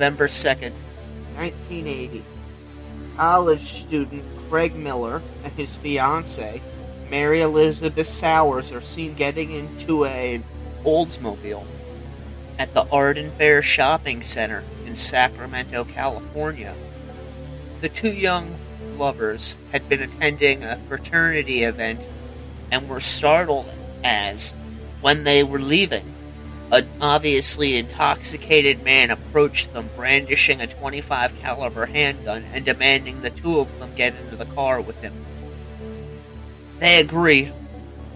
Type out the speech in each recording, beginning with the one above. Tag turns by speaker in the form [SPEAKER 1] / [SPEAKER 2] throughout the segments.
[SPEAKER 1] November 2nd, 1980. College student Craig Miller and his fiancee, Mary Elizabeth Sowers, are seen getting into a Oldsmobile at the Arden Fair Shopping Center in Sacramento, California. The two young lovers had been attending a fraternity event and were startled as, when they were leaving, an obviously intoxicated man approached them brandishing a 25 caliber handgun and demanding the two of them get into the car with him. They agree,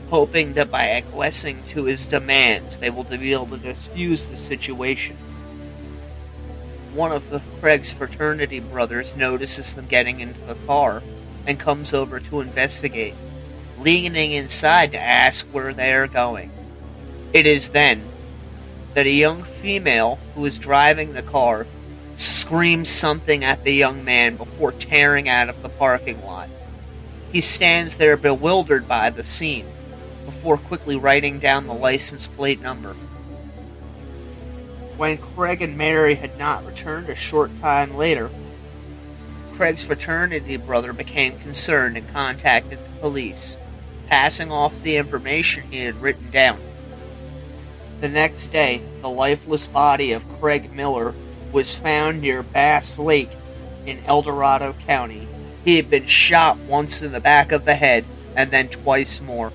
[SPEAKER 1] hoping that by acquiescing to his demands they will be able to diffuse the situation. One of the Craig's fraternity brothers notices them getting into the car and comes over to investigate, leaning inside to ask where they are going. It is then that a young female who was driving the car screams something at the young man before tearing out of the parking lot. He stands there bewildered by the scene before quickly writing down the license plate number. When Craig and Mary had not returned a short time later, Craig's fraternity brother became concerned and contacted the police, passing off the information he had written down. The next day, the lifeless body of Craig Miller was found near Bass Lake in El Dorado County. He had been shot once in the back of the head and then twice more.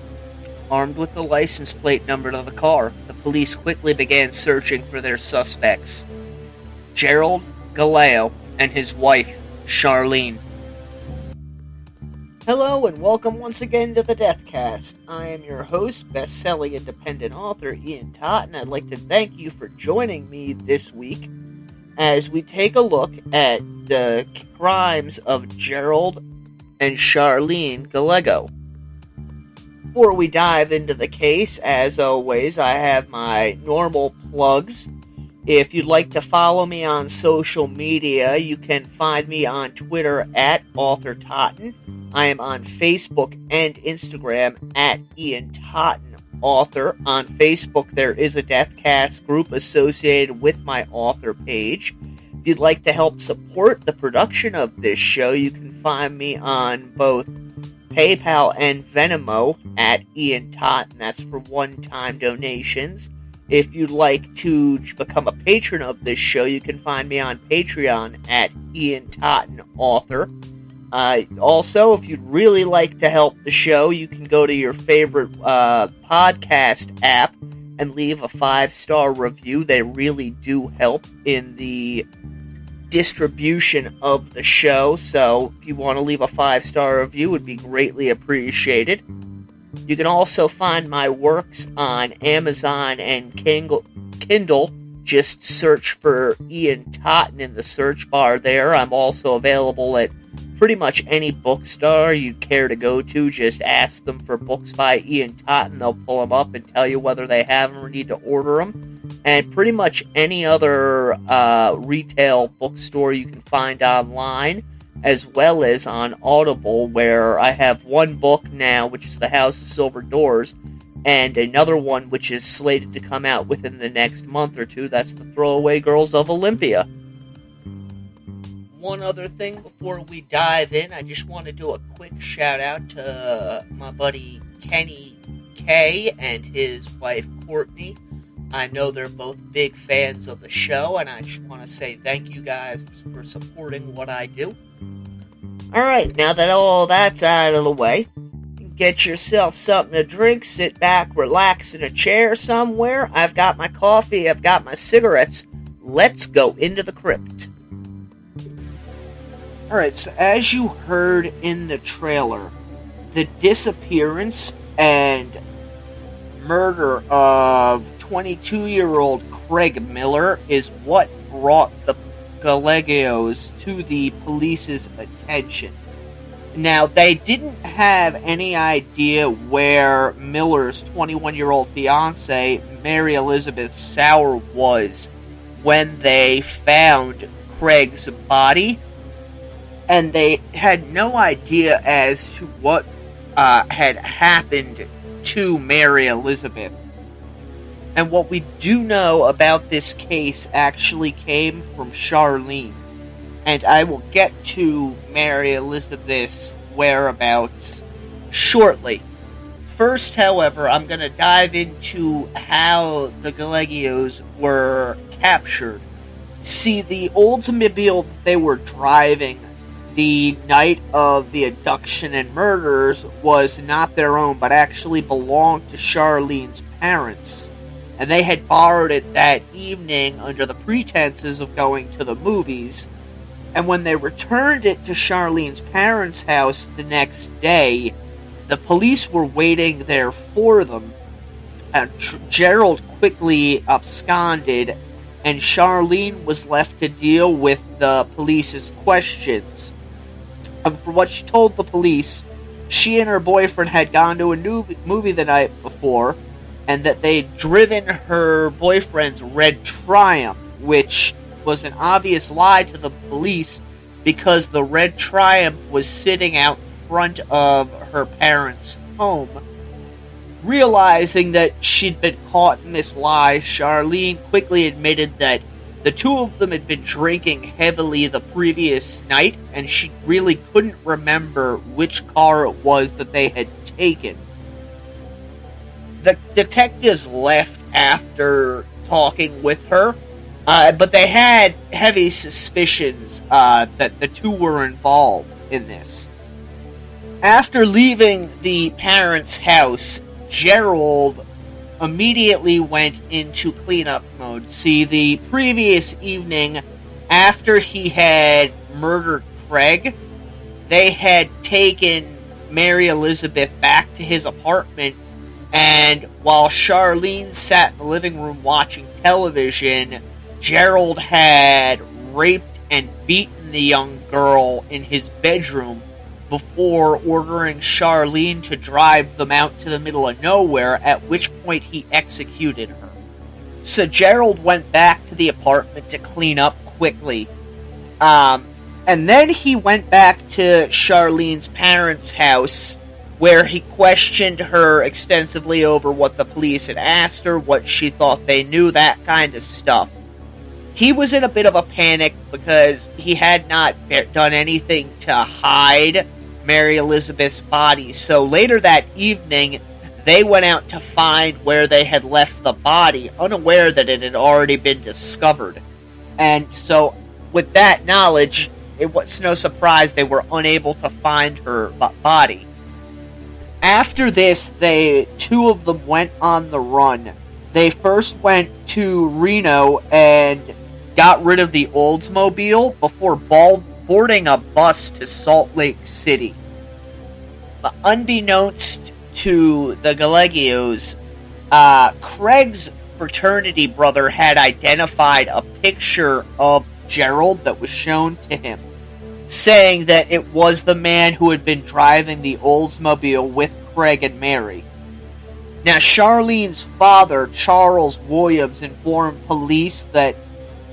[SPEAKER 1] Armed with the license plate number of the car, the police quickly began searching for their suspects Gerald Gallego and his wife, Charlene. Hello and welcome once again to the Deathcast. I am your host, best-selling independent author Ian Totten. I'd like to thank you for joining me this week as we take a look at the crimes of Gerald and Charlene Gallego. Before we dive into the case, as always, I have my normal plugs. If you'd like to follow me on social media, you can find me on Twitter at Author Totten. I am on Facebook and Instagram at Ian Totten Author. On Facebook, there is a Deathcast group associated with my author page. If you'd like to help support the production of this show, you can find me on both PayPal and Venmo at Ian Totten. That's for one time donations. If you'd like to become a patron of this show, you can find me on Patreon at Ian Totten Author. Uh, also, if you'd really like to help the show, you can go to your favorite uh, podcast app and leave a five star review. They really do help in the distribution of the show. So, if you want to leave a five star review, would be greatly appreciated. You can also find my works on Amazon and Kindle. Just search for Ian Totten in the search bar there. I'm also available at pretty much any bookstore you care to go to. Just ask them for books by Ian Totten. They'll pull them up and tell you whether they have them or need to order them. And pretty much any other uh, retail bookstore you can find online as well as on Audible, where I have one book now, which is The House of Silver Doors, and another one which is slated to come out within the next month or two. That's The Throwaway Girls of Olympia. One other thing before we dive in, I just want to do a quick shout out to uh, my buddy Kenny K and his wife Courtney. I know they're both big fans of the show, and I just want to say thank you guys for supporting what I do. Alright, now that all that's out of the way, get yourself something to drink, sit back, relax in a chair somewhere. I've got my coffee, I've got my cigarettes. Let's go into the crypt. Alright, so as you heard in the trailer, the disappearance and murder of 22 year old Craig Miller is what brought the Gallegos to the police's attention. Now, they didn't have any idea where Miller's 21 year old fiancee, Mary Elizabeth Sowers, was when they found Craig's body, and they had no idea as to what uh, had happened to Mary Elizabeth. And what we do know about this case actually came from Charlene. And I will get to Mary Elizabeth's whereabouts shortly. First, however, I'm going to dive into how the Gallegos were captured. See, the Oldsmobile that they were driving the night of the abduction and murders was not their own, but actually belonged to Charlene's parents. And they had borrowed it that evening under the pretenses of going to the movies. And when they returned it to Charlene's parents' house the next day, the police were waiting there for them. And Gerald quickly absconded, and Charlene was left to deal with the police's questions. From what she told the police, she and her boyfriend had gone to a new movie the night before, and that they'd driven her boyfriend's red Triumph, which was an obvious lie to the police because the red Triumph was sitting out front of her parents' home. Realizing that she'd been caught in this lie, Charlene quickly admitted that the two of them had been drinking heavily the previous night, and she really couldn't remember which car it was that they had taken. The detectives left after talking with her, uh, but they had heavy suspicions uh, that the two were involved in this. After leaving the parents' house, Gerald immediately went into cleanup mode. See, the previous evening, after he had murdered Craig, they had taken Mary Elizabeth back to his apartment, and while Charlene sat in the living room watching television, Gerald had raped and beaten the young girl in his bedroom before ordering Charlene to drive them out to the middle of nowhere, at which point he executed her. So Gerald went back to the apartment to clean up quickly. Um, and then he went back to Charlene's parents' house, where he questioned her extensively over what the police had asked her, what she thought they knew, that kind of stuff. He was in a bit of a panic because he had not done anything to hide Mary Elizabeth's body. So later that evening, they went out to find where they had left the body, unaware that it had already been discovered. And so, with that knowledge, it was no surprise they were unable to find her body. After this, they two of them went on the run. They first went to Reno and got rid of the Oldsmobile before ball boarding a bus to Salt Lake City. Unbeknownst to the Gallegos, uh, Craig's fraternity brother had identified a picture of Gerald that was shown to him, saying that it was the man who had been driving the Oldsmobile with Craig and Mary. Now, Charlene's father, Charles Williams, informed police that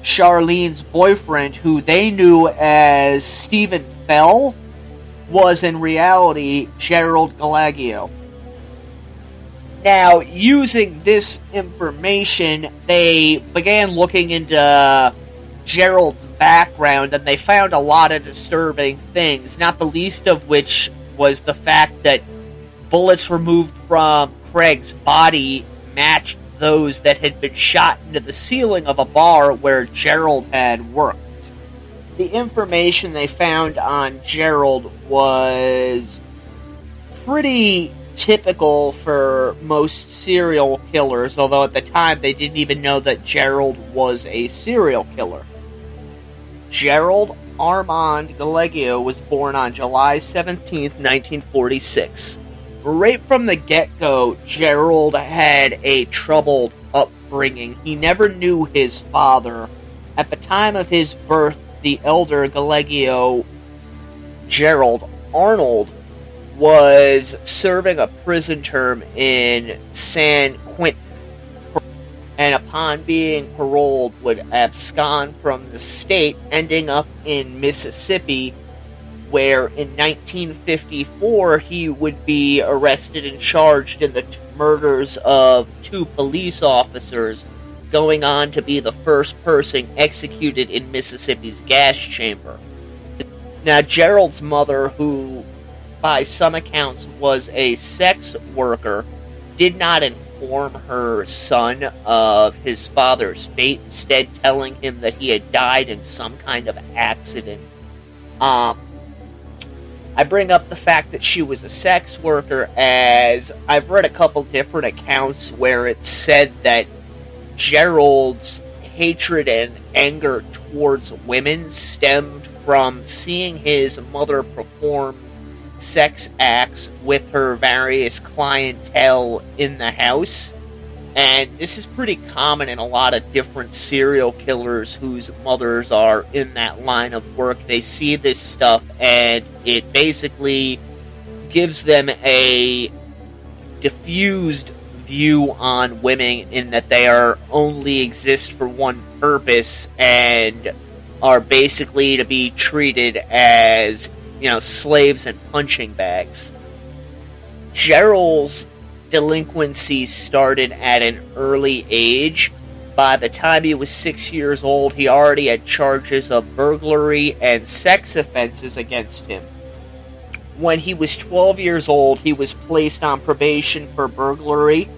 [SPEAKER 1] Charlene's boyfriend, who they knew as Stephen Fell, was in reality Gerald Gallego. Now, using this information, they began looking into Gerald's background and they found a lot of disturbing things, not the least of which was the fact that bullets removed from Craig's body matched those that had been shot into the ceiling of a bar where Gerald had worked. The information they found on Gerald was pretty typical for most serial killers, although at the time they didn't even know that Gerald was a serial killer. Gerald Armand Gallego was born on July 17, 1946 right from the get go, Gerald had a troubled upbringing. He never knew his father. At the time of his birth, the elder Gallego Gerald Arnold was serving a prison term in San Quentin, and upon being paroled, would abscond from the state, ending up in Mississippi where in 1954 he would be arrested and charged in the t- murders of two police officers, going on to be the first person executed in Mississippi's gas chamber. Now, Gerald's mother, who by some accounts was a sex worker, did not inform her son of his father's fate, instead, telling him that he had died in some kind of accident. Um, I bring up the fact that she was a sex worker as I've read a couple different accounts where it said that Gerald's hatred and anger towards women stemmed from seeing his mother perform sex acts with her various clientele in the house. And this is pretty common in a lot of different serial killers whose mothers are in that line of work. They see this stuff and it basically gives them a diffused view on women in that they are only exist for one purpose and are basically to be treated as you know, slaves and punching bags. Gerald's delinquency started at an early age. By the time he was six years old, he already had charges of burglary and sex offenses against him. When he was 12 years old, he was placed on probation for burglary,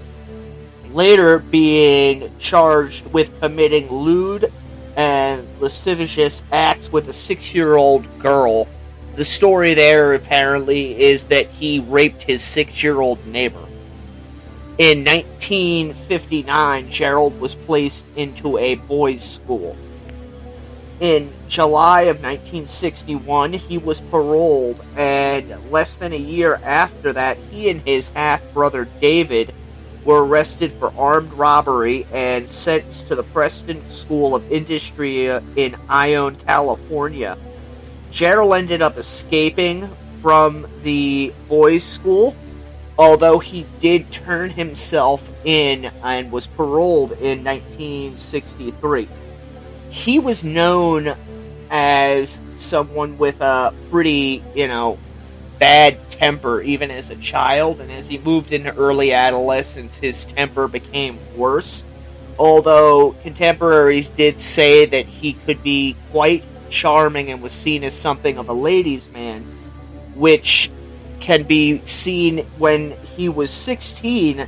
[SPEAKER 1] later being charged with committing lewd and lascivious acts with a six year old girl the story there apparently is that he raped his six year old neighbor. In 1959, Gerald was placed into a boys' school. In July of 1961, he was paroled, and less than a year after that, he and his half brother David were arrested for armed robbery and sentenced to the Preston School of Industry in Ione, California Gerald ended up escaping from the boys' school, although he did turn himself in and was paroled in 1963. He was known as someone with a pretty, you know, bad temper even as a child, and as he moved into early adolescence, his temper became worse. Although contemporaries did say that he could be quite charming and was seen as something of a ladies' man, which can be seen when he was 16.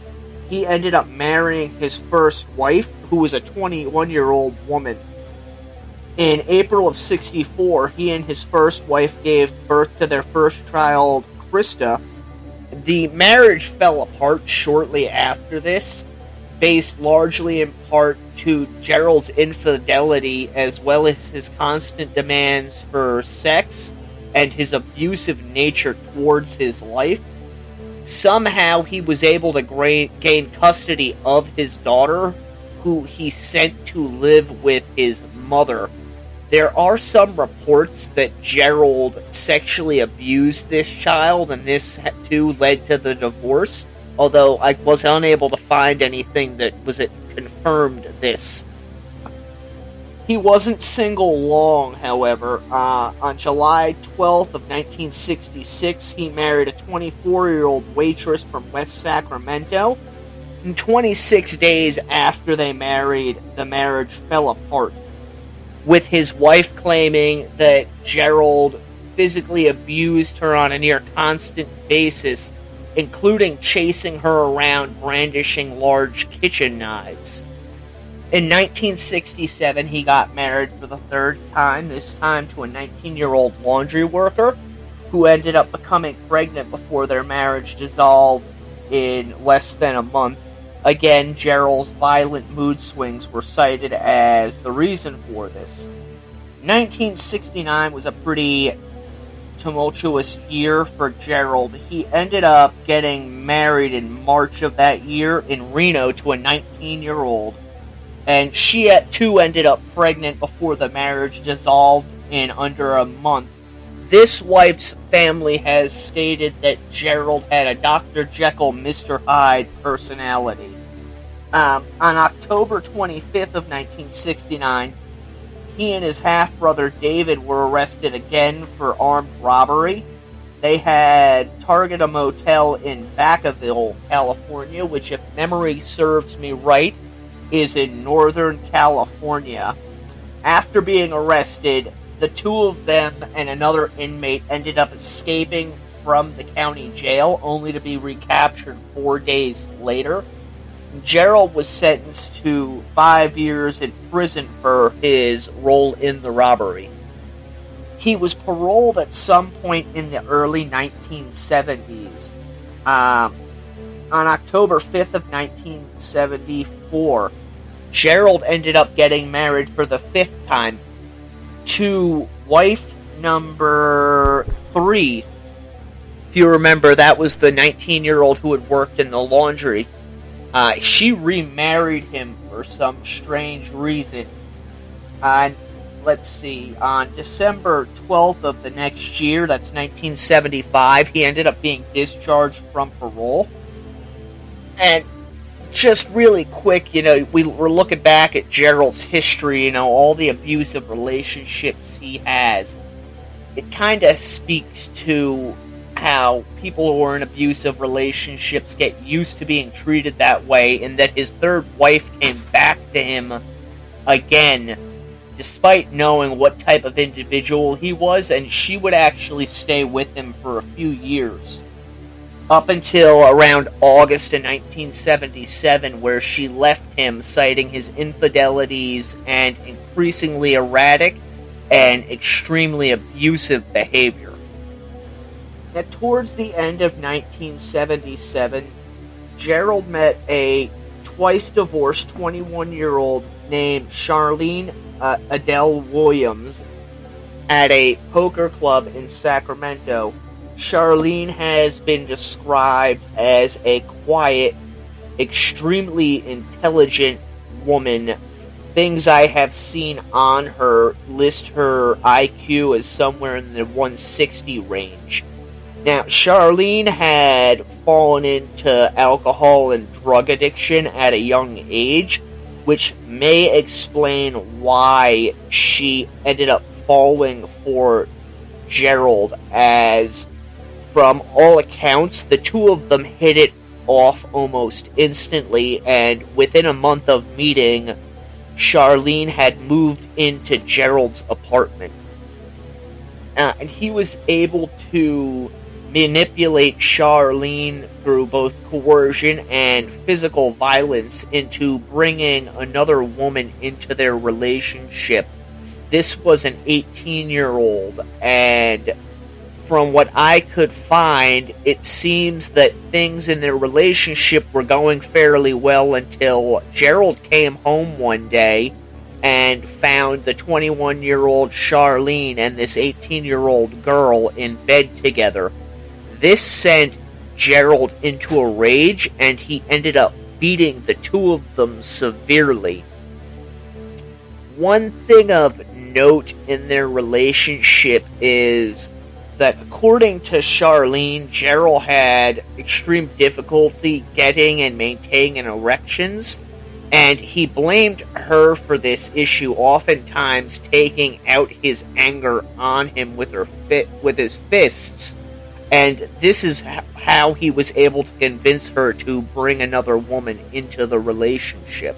[SPEAKER 1] He ended up marrying his first wife, who was a 21 year old woman. In April of 64, he and his first wife gave birth to their first child, Krista. The marriage fell apart shortly after this, based largely in part to Gerald's infidelity as well as his constant demands for sex and his abusive nature towards his life. Somehow he was able to gain custody of his daughter, who he sent to live with his mother. There are some reports that Gerald sexually abused this child, and this too led to the divorce although I was unable to find anything that was it confirmed this. He wasn't single long, however. Uh, on July 12th of 1966, he married a 24-year-old waitress from West Sacramento. And 26 days after they married, the marriage fell apart, with his wife claiming that Gerald physically abused her on a near constant basis including chasing her around brandishing large kitchen knives. In 1967, he got married for the third time, this time to a 19 year old laundry worker who ended up becoming pregnant before their marriage dissolved in less than a month. Again, Gerald's violent mood swings were cited as the reason for this. 1969 was a pretty tumultuous year for Gerald. He ended up getting married in March of that year in Reno to a 19 year old. And she at too ended up pregnant before the marriage dissolved in under a month. This wife's family has stated that Gerald had a Dr. Jekyll, Mr. Hyde personality. Um, on October 25th of 1969, he and his half brother David were arrested again for armed robbery. They had targeted a motel in Vacaville, California, which, if memory serves me right, is in Northern California. After being arrested, the two of them and another inmate ended up escaping from the county jail, only to be recaptured four days later. Gerald was sentenced to five years in prison for his role in the robbery. He was paroled at some point in the early 1970s. Um, on October 5th of 1974, Gerald ended up getting married for the fifth time to wife number three. If you remember, that was the 19 year old who had worked in the laundry. Uh, she remarried him for some strange reason. And let's see, on December 12th of the next year, that's 1975, he ended up being discharged from parole. And just really quick, you know, we, we're looking back at Gerald's history, you know, all the abusive relationships he has. It kind of speaks to how people who are in abusive relationships get used to being treated that way, and that his third wife came back to him again, despite knowing what type of individual he was, and she would actually stay with him for a few years up until around August of 1977, where she left him, citing his infidelities and increasingly erratic and extremely abusive behavior. Now, towards the end of 1977, Gerald met a twice divorced 21 year old named Charlene uh, Adele Williams at a poker club in Sacramento Charlene has been described as a quiet, extremely intelligent woman. Things I have seen on her list her IQ as somewhere in the 160 range. Now, Charlene had fallen into alcohol and drug addiction at a young age, which may explain why she ended up falling for Gerald as from all accounts, the two of them hit it off almost instantly, and within a month of meeting, Charlene had moved into Gerald's apartment. Uh, and he was able to manipulate Charlene through both coercion and physical violence into bringing another woman into their relationship. This was an 18 year old, and from what I could find, it seems that things in their relationship were going fairly well until Gerald came home one day and found the 21 year old Charlene and this 18 year old girl in bed together. This sent Gerald into a rage and he ended up beating the two of them severely. One thing of note in their relationship is that according to Charlene, Gerald had extreme difficulty getting and maintaining erections, and he blamed her for this issue, oftentimes taking out his anger on him with her fit with his fists. And this is how he was able to convince her to bring another woman into the relationship.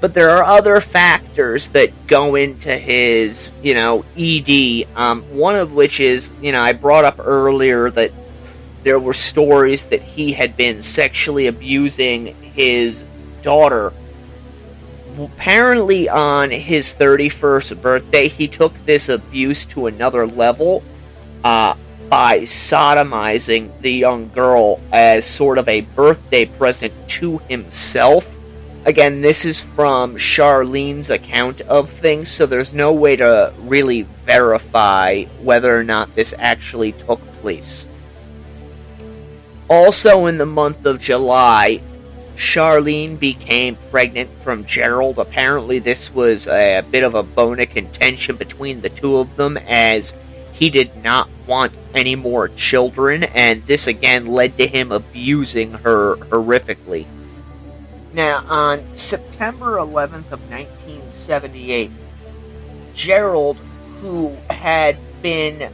[SPEAKER 1] But there are other factors that go into his, you know, ED. Um, one of which is, you know, I brought up earlier that there were stories that he had been sexually abusing his daughter. Apparently, on his 31st birthday, he took this abuse to another level uh, by sodomizing the young girl as sort of a birthday present to himself Again, this is from Charlene's account of things, so there's no way to really verify whether or not this actually took place. Also, in the month of July, Charlene became pregnant from Gerald. Apparently, this was a, bit of a bone of contention between the two of them, as he did not want any more children, and this again led to him abusing her horrifically. Now, on September 11th of 1978, Gerald, who had been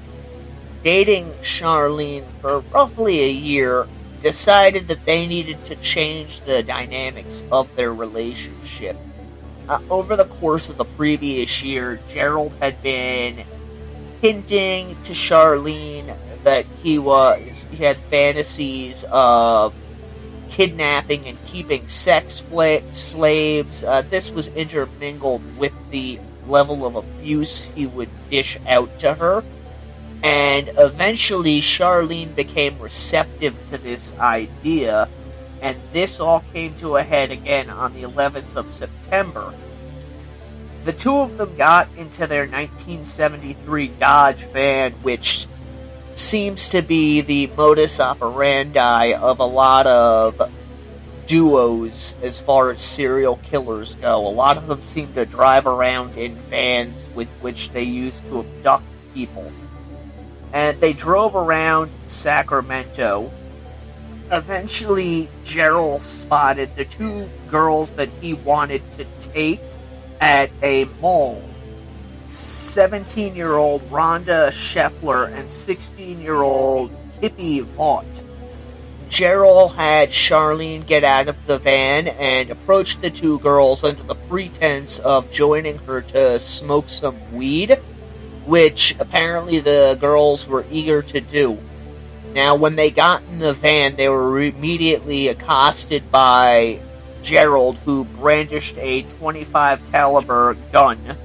[SPEAKER 1] dating Charlene for roughly a year, decided that they needed to change the dynamics of their relationship. Uh, over the course of the previous year, Gerald had been hinting to Charlene that he was he had fantasies of kidnapping and keeping sex slaves. Uh, this was intermingled with the level of abuse he would dish out to her. And eventually, Charlene became receptive to this idea, and this all came to a head again on the 11th of September. The two of them got into their 1973 Dodge van, which seems to be the modus operandi of a lot of duos as far as serial killers go. A lot of them seem to drive around in vans with which they use to abduct people. And they drove around Sacramento. Eventually, Gerald spotted the two girls that he wanted to take at a mall 17 year old Rhonda Scheffler and 16 year old Kippi Vaught. Gerald had Charlene get out of the van and approach the two girls under the pretense of joining her to smoke some weed, which apparently the girls were eager to do. Now, when they got in the van, they were immediately accosted by Gerald, who brandished a 25 caliber gun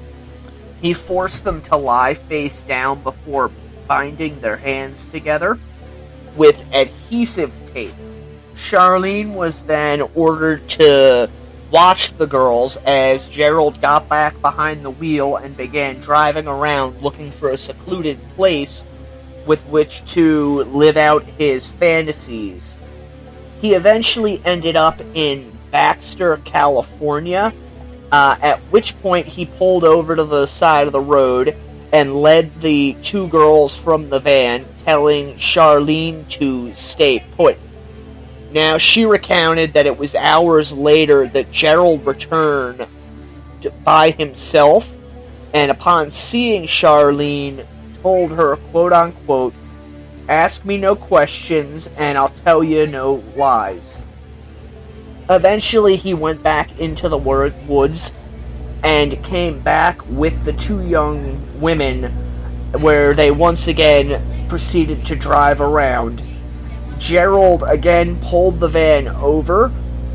[SPEAKER 1] he forced them to lie face down before binding their hands together with adhesive tape. Charlene was then ordered to watch the girls as Gerald got back behind the wheel and began driving around looking for a secluded place with which to live out his fantasies. He eventually ended up in Baxter, California, uh, at which point he pulled over to the side of the road and led the two girls from the van, telling Charlene to stay put. Now, she recounted that it was hours later that Gerald returned to, by himself, and upon seeing Charlene, told her, quote unquote, Ask me no questions, and I'll tell you no lies. Eventually, he went back into the woods and came back with the two young women, where they once again proceeded to drive around. Gerald again pulled the van over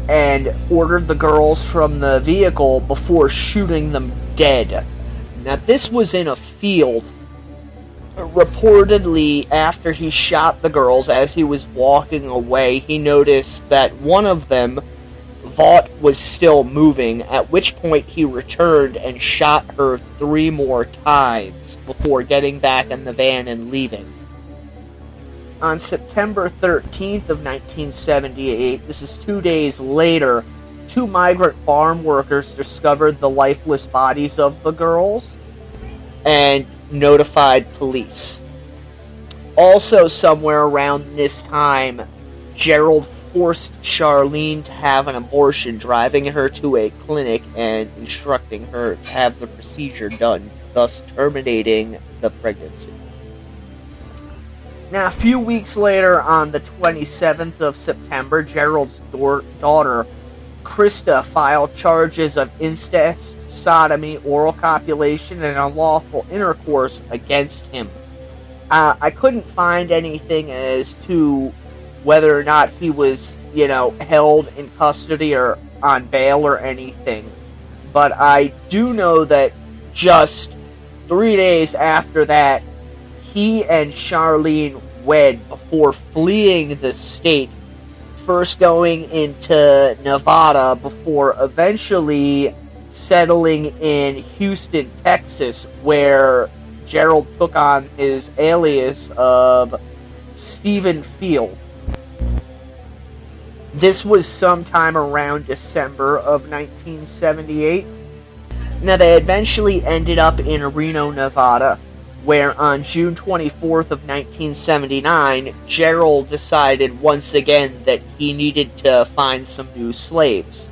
[SPEAKER 1] and ordered the girls from the vehicle before shooting them dead. Now, this was in a field. Reportedly, after he shot the girls as he was walking away, he noticed that one of them Vaught was still moving, at which point he returned and shot her three more times before getting back in the van and leaving. On September 13th of 1978, this is two days later, two migrant farm workers discovered the lifeless bodies of the girls and notified police. Also, somewhere around this time, Gerald forced Charlene to have an abortion, driving her to a clinic and instructing her to have the procedure done, thus terminating the pregnancy. Now, a few weeks later, on the 27th of September, Gerald's daughter, Krista, filed charges of incest, sodomy, oral copulation, and unlawful intercourse against him. Uh, I couldn't find anything as to whether or not he was, you know, held in custody or on bail or anything. But I do know that just three days after that, he and Charlene wed before fleeing the state, first going into Nevada before eventually settling in Houston, Texas, where Gerald took on his alias of Stephen Field. This was sometime around December of 1978. Now, they eventually ended up in Reno, Nevada, where on June 24th of 1979, Gerald decided once again that he needed to find some new slaves.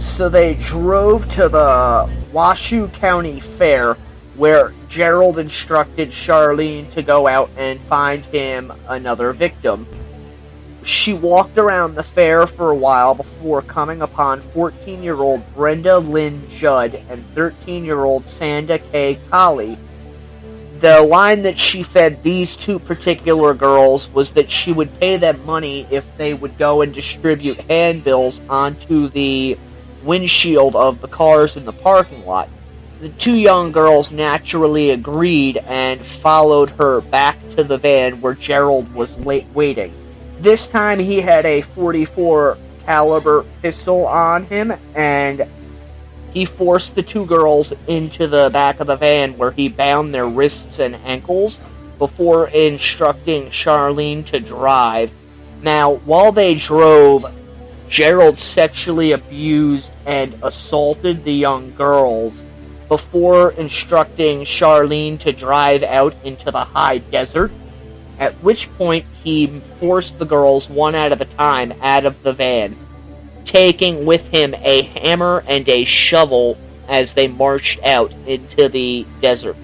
[SPEAKER 1] So they drove to the Washoe County Fair, where Gerald instructed Charlene to go out and find him another victim. She walked around the fair for a while before coming upon 14 year old Brenda Lynn Judd and 13 year old Sandra Kaye Colley. The line that she fed these two particular girls was that she would pay them money if they would go and distribute handbills onto the windshield of the cars in the parking lot. The two young girls naturally agreed and followed her back to the van where Gerald was late waiting. This time he had a 44 caliber pistol on him and he forced the two girls into the back of the van where he bound their wrists and ankles before instructing Charlene to drive. Now, while they drove, Gerald sexually abused and assaulted the young girls before instructing Charlene to drive out into the high desert, at which point he forced the girls one at a time out of the van, taking with him a hammer and a shovel as they marched out into the desert.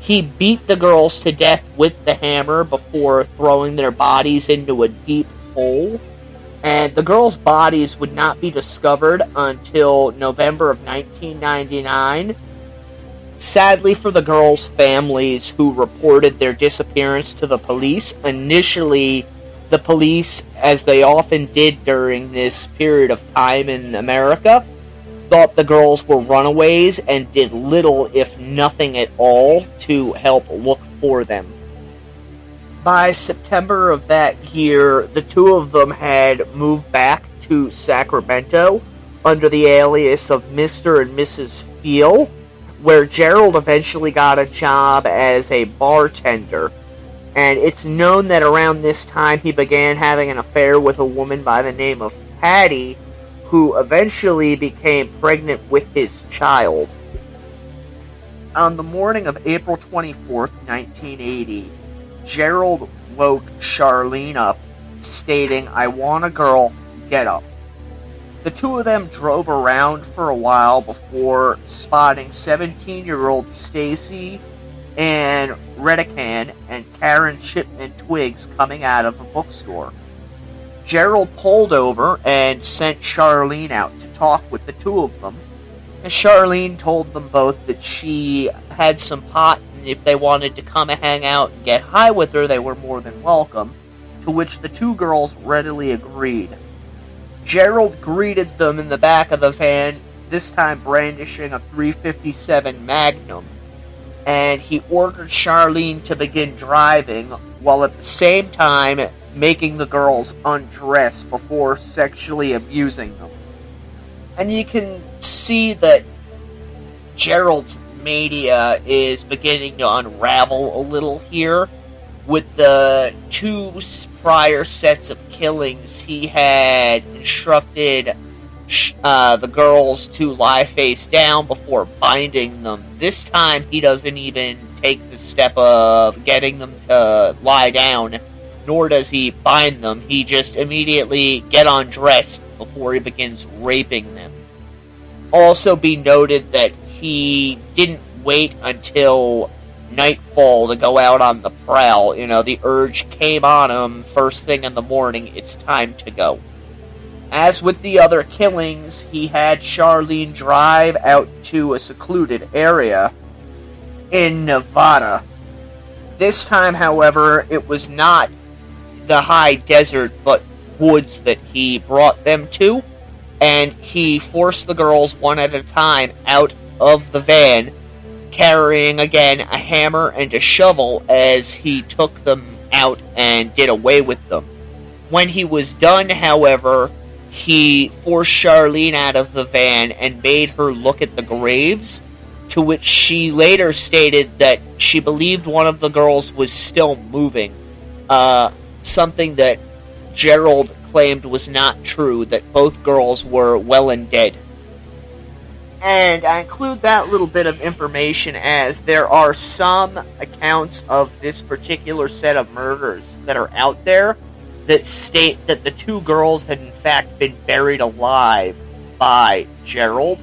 [SPEAKER 1] He beat the girls to death with the hammer before throwing their bodies into a deep hole and the girls' bodies would not be discovered until November of 1999. Sadly for the girls' families who reported their disappearance to the police, initially the police, as they often did during this period of time in America, thought the girls were runaways and did little, if nothing at all, to help look for them. By September of that year, the two of them had moved back to Sacramento under the alias of Mr. and Mrs. Feel, where Gerald eventually got a job as a bartender. And it's known that around this time he began having an affair with a woman by the name of Patty, who eventually became pregnant with his child. On the morning of April 24th, 1980, Gerald woke Charlene up, stating, I want a girl, get up. The two of them drove around for a while before spotting 17 year old Stacy Ann Redican and Karen Chipman Twiggs coming out of a bookstore. Gerald pulled over and sent Charlene out to talk with the two of them. And Charlene told them both that she had some pot and if they wanted to come and hang out and get high with her, they were more than welcome, to which the two girls readily agreed. Gerald greeted them in the back of the van, this time brandishing a 357 Magnum, and he ordered Charlene to begin driving, while at the same time making the girls undress before sexually abusing them. And you can see that Gerald's Mania is beginning to unravel a little here. With the two prior sets of killings, he had instructed uh, the girls to lie face down before binding them. This time, he doesn't even take the step of getting them to lie down, nor does he bind them. He just immediately get undressed before he begins raping them. Also, be noted that he didn't wait until nightfall to go out on the prowl. You know, the urge came on him first thing in the morning, it's time to go. As with the other killings, he had Charlene drive out to a secluded area in Nevada. This time, however, it was not the high desert but woods that he brought them to, and he forced the girls one at a time out of the van, carrying again a hammer and a shovel as he took them out and did away with them. When he was done, however, he forced Charlene out of the van and made her look at the graves, to which she later stated that she believed one of the girls was still moving. Uh, something that Gerald claimed was not true, that both girls were well and dead. And I include that little bit of information as there are some accounts of this particular set of murders that are out there that state that the two girls had in fact been buried alive by Gerald.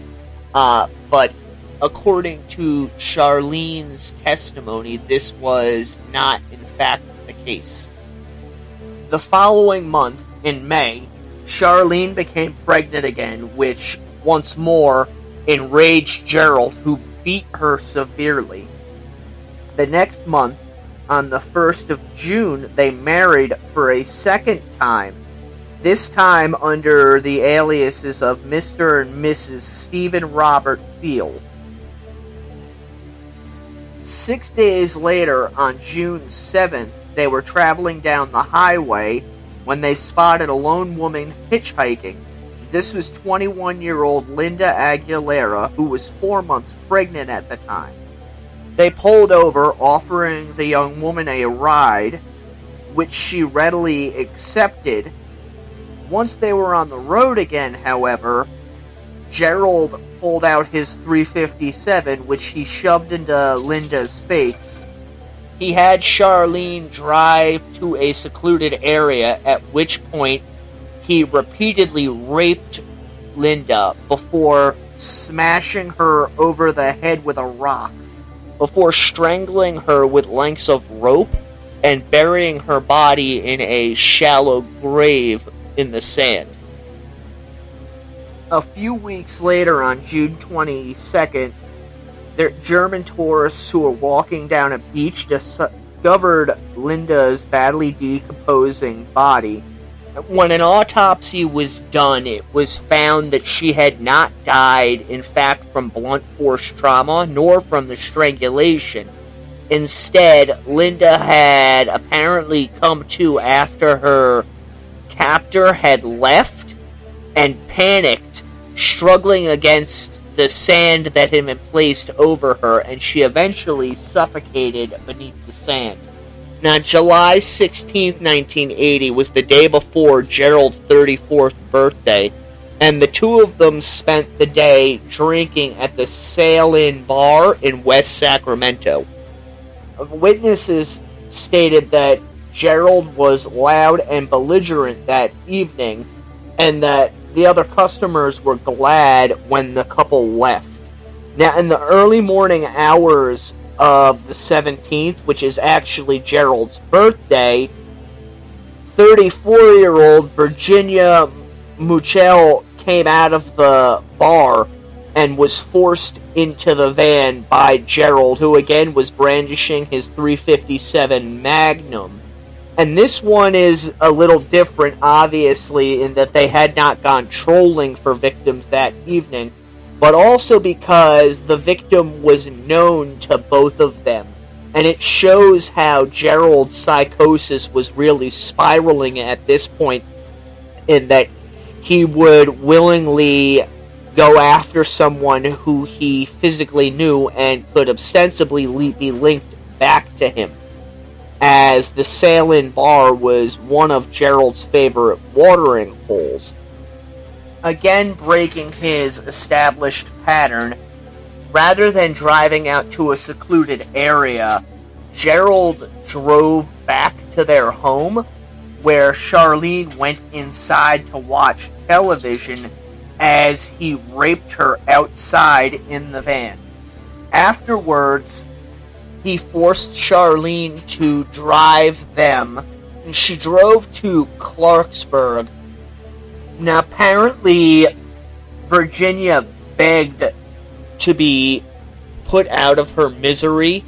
[SPEAKER 1] Uh, but according to Charlene's testimony, this was not, in fact, the case. The following month, in May, Charlene became pregnant again, which once more enraged Gerald, who beat her severely. The next month, on the 1st of June, they married for a second time, this time under the aliases of Mr. and Mrs. Stephen Robert Field. Six days later, on June 7th, they were traveling down the highway when they spotted a lone woman hitchhiking. This was 21 year old Linda Aguilera, who was four months pregnant at the time. They pulled over, offering the young woman a ride, which she readily accepted. Once they were on the road again, however, Gerald pulled out his 357, which he shoved into Linda's face. He had Charlene drive to a secluded area, at which point he repeatedly raped Linda before smashing her over the head with a rock before strangling her with lengths of rope and burying her body in a shallow grave in the sand. A few weeks later, on June 22nd, the German tourists who were walking down a beach discovered Linda's badly decomposing body when an autopsy was done, it was found that she had not died, in fact, from blunt force trauma, nor from the strangulation. Instead, Linda had apparently come to after her captor had left and panicked, struggling against the sand that had been placed over her, and she eventually suffocated beneath the sand. Now, July 16, 1980 was the day before Gerald's 34th birthday, and the two of them spent the day drinking at the Sail In Bar in West Sacramento. Witnesses stated that Gerald was loud and belligerent that evening, and that the other customers were glad when the couple left. Now, in the early morning hours of the 17th, which is actually Gerald's birthday, 34 year old Virginia Mochel came out of the bar and was forced into the van by Gerald, who again was brandishing his 357 Magnum. And this one is a little different, obviously, in that they had not gone trolling for victims that evening but also because the victim was known to both of them. And it shows how Gerald's psychosis was really spiraling at this point, in that he would willingly go after someone who he physically knew and could ostensibly be linked back to him. As the Sail In bar was one of Gerald's favorite watering holes again breaking his established pattern. Rather than driving out to a secluded area, Gerald drove back to their home, where Charlene went inside to watch television as he raped her outside in the van. Afterwards, he forced Charlene to drive them. And she drove to Clarksburg, now, apparently, Virginia begged to be put out of her misery,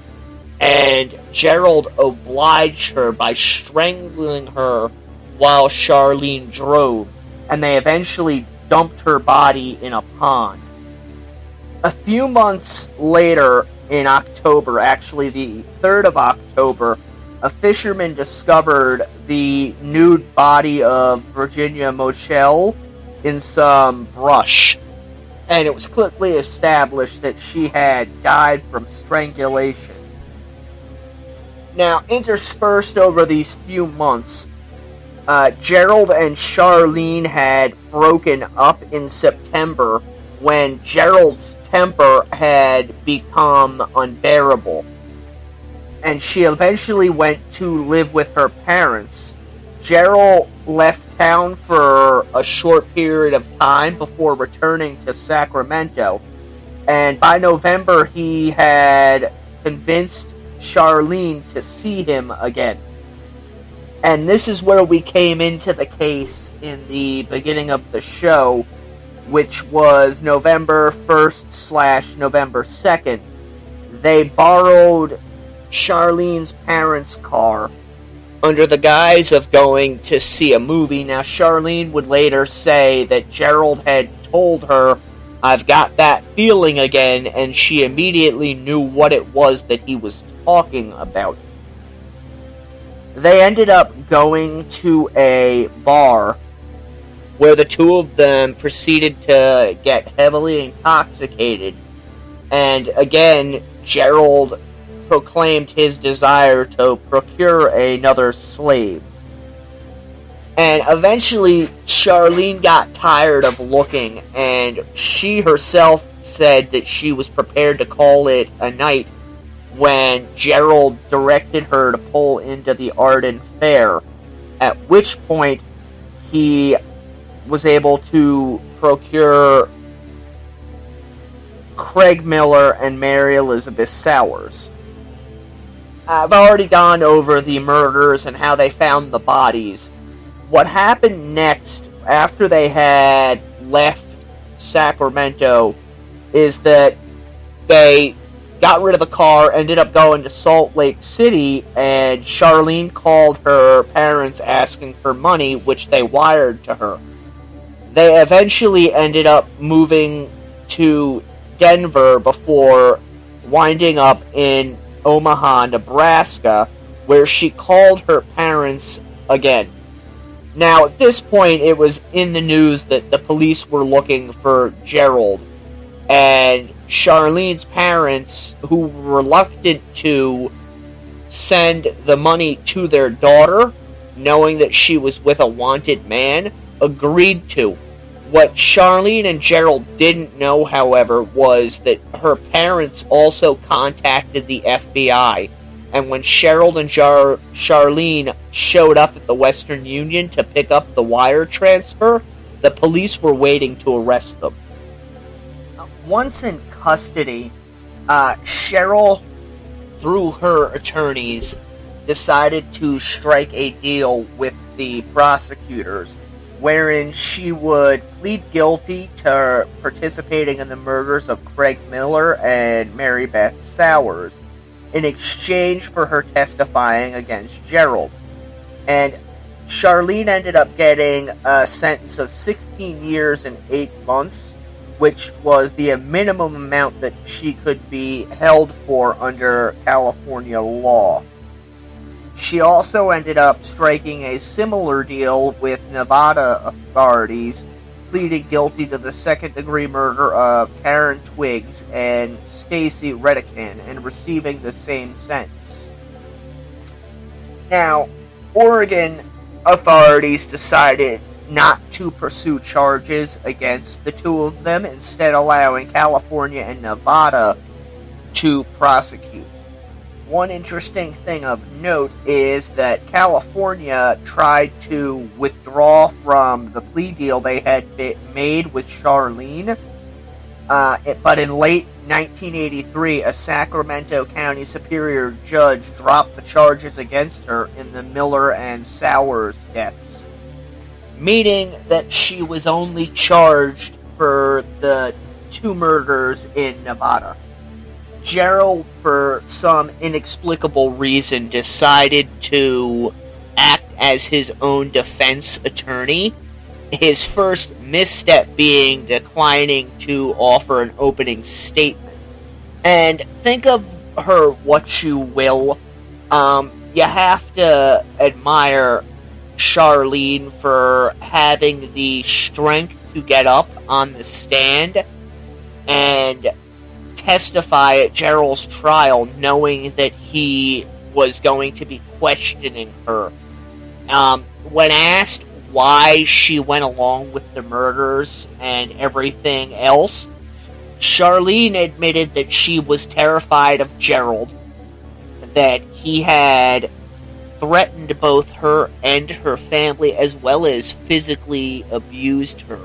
[SPEAKER 1] and Gerald obliged her by strangling her while Charlene drove, and they eventually dumped her body in a pond. A few months later, in October, actually the 3rd of October, a fisherman discovered the nude body of Virginia Mochel in some brush, and it was quickly established that she had died from strangulation. Now, interspersed over these few months, uh, Gerald and Charlene had broken up in September when Gerald's temper had become unbearable and she eventually went to live with her parents. Gerald left town for a short period of time before returning to Sacramento. And by November, he had convinced Charlene to see him again. And this is where we came into the case in the beginning of the show, which was November 1st slash November 2nd. They borrowed Charlene's parents' car under the guise of going to see a movie. Now, Charlene would later say that Gerald had told her, I've got that feeling again, and she immediately knew what it was that he was talking about they ended up going to a bar where the two of them proceeded to get heavily intoxicated. And again, Gerald proclaimed his desire to procure another slave. And eventually, Charlene got tired of looking, and she herself said that she was prepared to call it a night when Gerald directed her to pull into the Arden Fair, at which point he was able to procure Craig Miller and Mary Elizabeth Sowers. I've already gone over the murders and how they found the bodies. What happened next, after they had left Sacramento, is that they got rid of the car, ended up going to Salt Lake City, and Charlene called her parents asking for money, which they wired to her. They eventually ended up moving to Denver before winding up in Omaha, Nebraska, where she called her parents again. Now, at this point, it was in the news that the police were looking for Gerald, and Charlene's parents, who were reluctant to send the money to their daughter, knowing that she was with a wanted man, agreed to. What Charlene and Gerald didn't know, however, was that her parents also contacted the FBI. And when Cheryl and Jar- Charlene showed up at the Western Union to pick up the wire transfer, the police were waiting to arrest them. Once in custody, uh, Cheryl, through her attorneys, decided to strike a deal with the prosecutors wherein she would plead guilty to participating in the murders of Craig Miller and Mary Beth Sowers in exchange for her testifying against Gerald. And Charlene ended up getting a sentence of 16 years and 8 months which was the minimum amount that she could be held for under California law. She also ended up striking a similar deal with Nevada authorities, pleading guilty to the second degree murder of Karen Twiggs and Stacy Redican and receiving the same sentence. Now, Oregon authorities decided not to pursue charges against the two of them, instead allowing California and Nevada to prosecute. One interesting thing of note is that California tried to withdraw from the plea deal they had made with Charlene, uh, but in late 1983, a Sacramento County Superior Judge dropped the charges against her in the Miller and Sowers deaths meaning that she was only charged for the two murders in Nevada. Gerald, for some inexplicable reason, decided to act as his own defense attorney. His first misstep being declining to offer an opening statement. And think of her what you will. Um, you have to admire Charlene for having the strength to get up on the stand and testify at Gerald's trial, knowing that he was going to be questioning her. Um, when asked why she went along with the murders and everything else, Charlene admitted that she was terrified of Gerald, that he had threatened both her and her family, as well as physically abused her.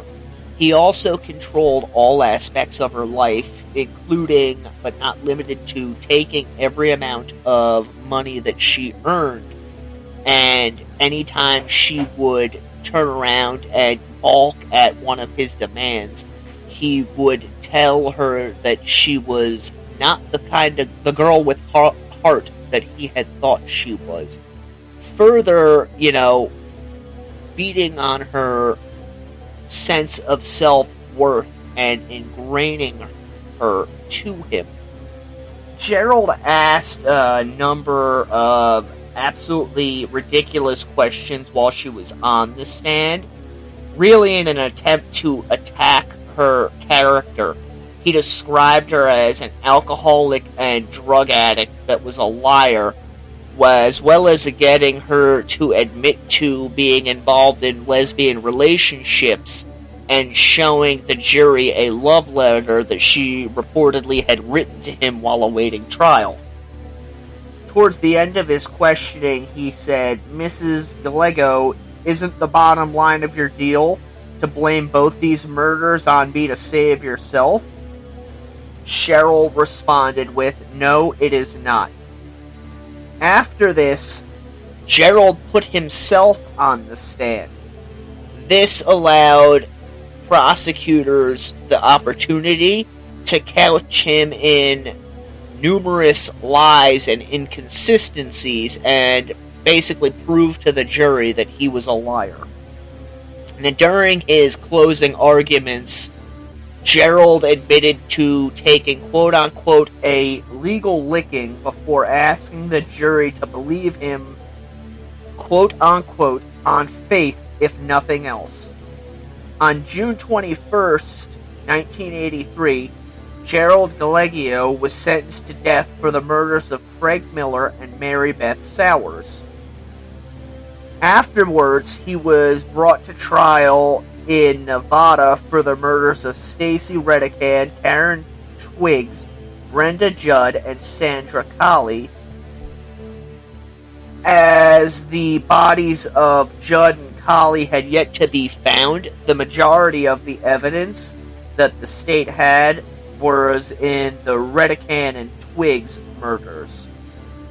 [SPEAKER 1] He also controlled all aspects of her life, including, but not limited to, taking every amount of money that she earned. And anytime she would turn around and balk at one of his demands, he would tell her that she was not the kind of the girl with heart that he had thought she was. Further, you know, beating on her sense of self worth and ingraining her to him. Gerald asked a number of absolutely ridiculous questions while she was on the stand, really in an attempt to attack her character. He described her as an alcoholic and drug addict that was a liar as well as getting her to admit to being involved in lesbian relationships and showing the jury a love letter that she reportedly had written to him while awaiting trial. Towards the end of his questioning, he said, Mrs. Gallego, isn't the bottom line of your deal to blame both these murders on me to save yourself? Cheryl responded with, No, it is not. After this, Gerald put himself on the stand. This allowed prosecutors the opportunity to couch him in numerous lies and inconsistencies and basically prove to the jury that he was a liar. And during his closing arguments, Gerald admitted to taking quote unquote a legal licking before asking the jury to believe him quote unquote on faith if nothing else. On June 21st, 1983, Gerald Gallego was sentenced to death for the murders of Craig Miller and Mary Beth Sowers. Afterwards, he was brought to trial in Nevada for the murders of Stacy Redican, Karen Twiggs, Brenda Judd, and Sandra Colley. As the bodies of Judd and Colley had yet to be found, the majority of the evidence that the state had was in the Redican and Twiggs murders.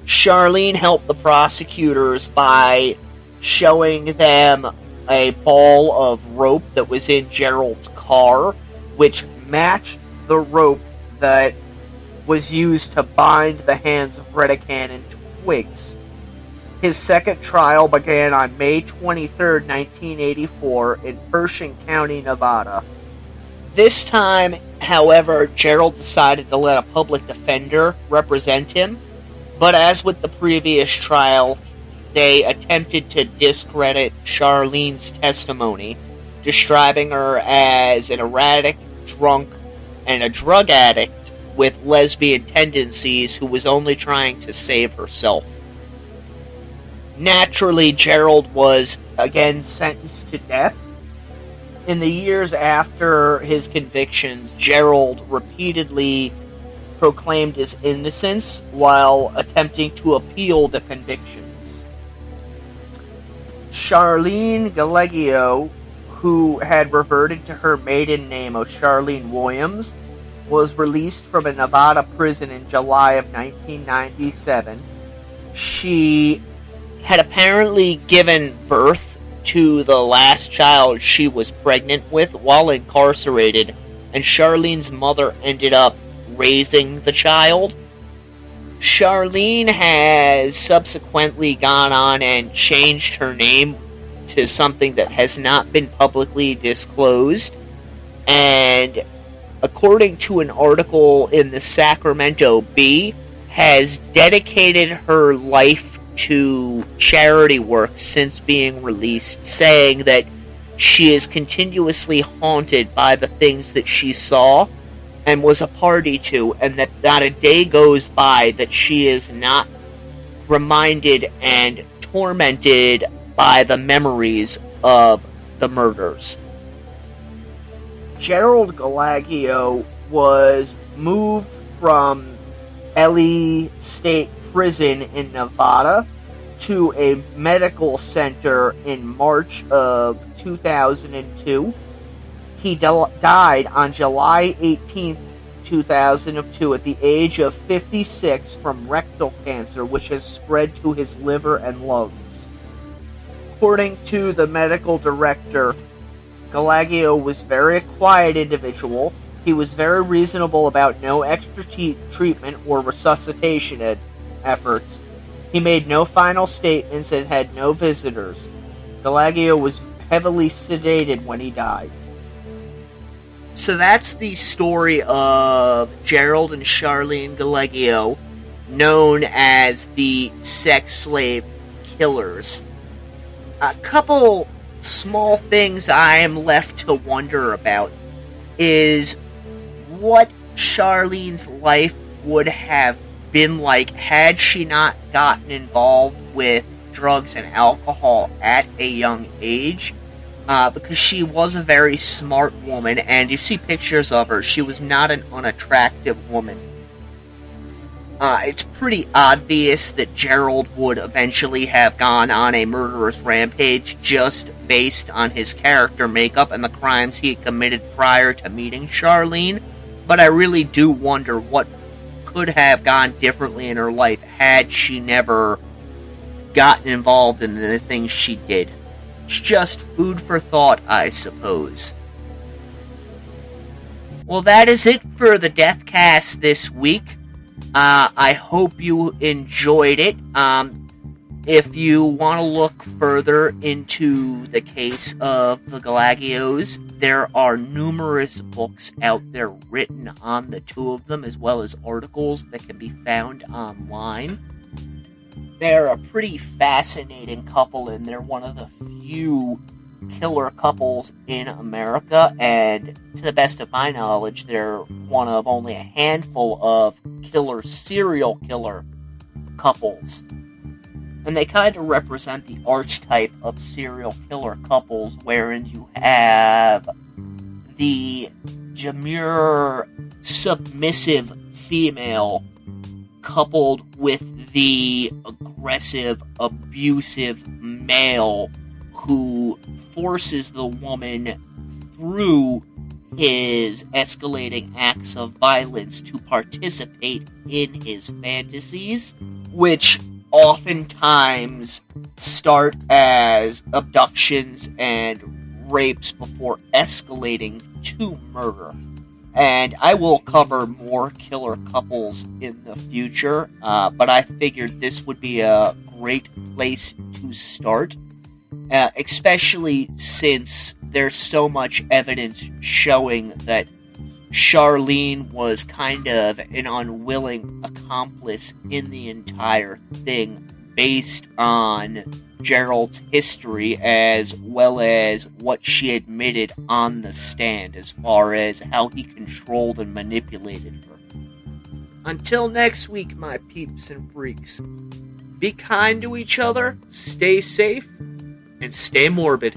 [SPEAKER 1] Charlene helped the prosecutors by showing them a ball of rope that was in Gerald's car, which matched the rope that was used to bind the hands of Redican and Twiggs. His second trial began on May 23, 1984, in Pershing County, Nevada. This time, however, Gerald decided to let a public defender represent him, but as with the previous trial, they attempted to discredit Charlene's testimony, describing her as an erratic, drunk, and a drug addict with lesbian tendencies who was only trying to save herself. Naturally, Gerald was again sentenced to death. In the years after his convictions, Gerald repeatedly proclaimed his innocence while attempting to appeal the conviction. Charlene Gallego, who had reverted to her maiden name of Charlene Williams, was released from a Nevada prison in July of 1997. She had apparently given birth to the last child she was pregnant with while incarcerated, and Charlene's mother ended up raising the child. Charlene has subsequently gone on and changed her name to something that has not been publicly disclosed. And according to an article in the Sacramento Bee, has dedicated her life to charity work since being released, saying that she is continuously haunted by the things that she saw and was a party to, and that not a day goes by that she is not reminded and tormented by the memories of the murders. Gerald Gallego was moved from Ely State Prison in Nevada to a medical center in March of 2002 He died on July 18, 2002, at the age of 56 from rectal cancer, which has spread to his liver and lungs. According to the medical director, Gallego was a very quiet individual. He was very reasonable about no extra treatment or resuscitation ed- efforts. He made no final statements and had no visitors. Gallego was heavily sedated when he died. So that's the story of Gerald and Charlene Gallego, known as the sex slave killers. A couple small things I am left to wonder about is what Charlene's life would have been like had she not gotten involved with drugs and alcohol at a young age uh, because she was a very smart woman, and you see pictures of her. She was not an unattractive woman. Uh, it's pretty obvious that Gerald would eventually have gone on a murderous rampage just based on his character makeup and the crimes he had committed prior to meeting Charlene. But I really do wonder what could have gone differently in her life had she never gotten involved in the things she did. Just food for thought, I suppose. Well, that is it for the Deathcast this week. Uh, I hope you enjoyed it. Um, if you want to look further into the case of the Gallegos, there are numerous books out there written on the two of them, as well as articles that can be found online. They're a pretty fascinating couple, and they're one of the few killer couples in America, and to the best of my knowledge, they're one of only a handful of killer serial killer couples. And they kind of represent the archetype of serial killer couples, wherein you have the demure, submissive female coupled with the aggressive, abusive male who forces the woman through his escalating acts of violence to participate in his fantasies, which oftentimes start as abductions and rapes before escalating to murder and I will cover more killer couples in the future. Uh, but I figured this would be a great place to start, uh, especially since there's so much evidence showing that Charlene was kind of an unwilling accomplice in the entire thing based on Gerald's history as well as what she admitted on the stand as far as how he controlled and manipulated her. Until next week, my peeps and freaks, be kind to each other, stay safe, and stay morbid.